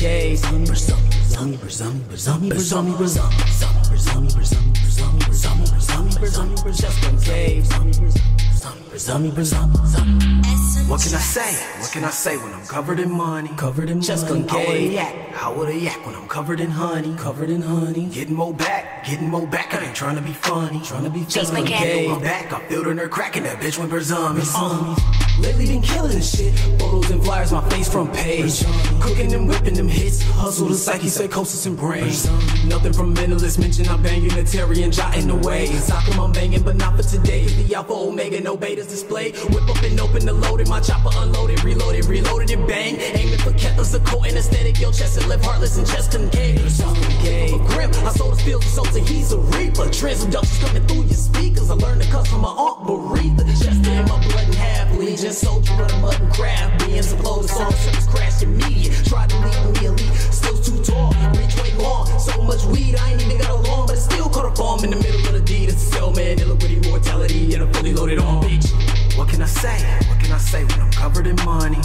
days. Just in case. What can I say? What can I say when I'm covered in money? Covered in Just money. Just gonna act? How would I yak when I'm covered in honey? Covered in honey. Getting more back, getting more back. I ain't trying to be funny. Trying to be Just my gay. I'm back. I'm building her cracking that bitch when Brazami. Uh. Lately been killing this shit. Photos and flyers, my face front page. Cooking and whipping them hits. Hustle the psyche, psychosis and brains. Nothing from mentalist mention. I'm bang Unitarian, jotting away. ways. How come I'm banging but not for the Alpha Omega, no betas display. Whip up and open the loaded, my chopper unloaded, reloaded, reloaded and bang. Aiming for Kethers, a coat anesthetic. Yo, chest and left heartless and chest concave. concave. Grim, I sold the field, so he's a reaper. Transductions coming through your speakers. I learned to cuss from my aunt Beretha. Chest in my blood and half legion. Soldier of the mud and craft. Being exploded, song service crash immediate. Tried to leave me elite, still too tall. Reach way long. So much weed, I ain't even got a long, but it still caught a bomb in the middle say? What can I say when I'm covered in money?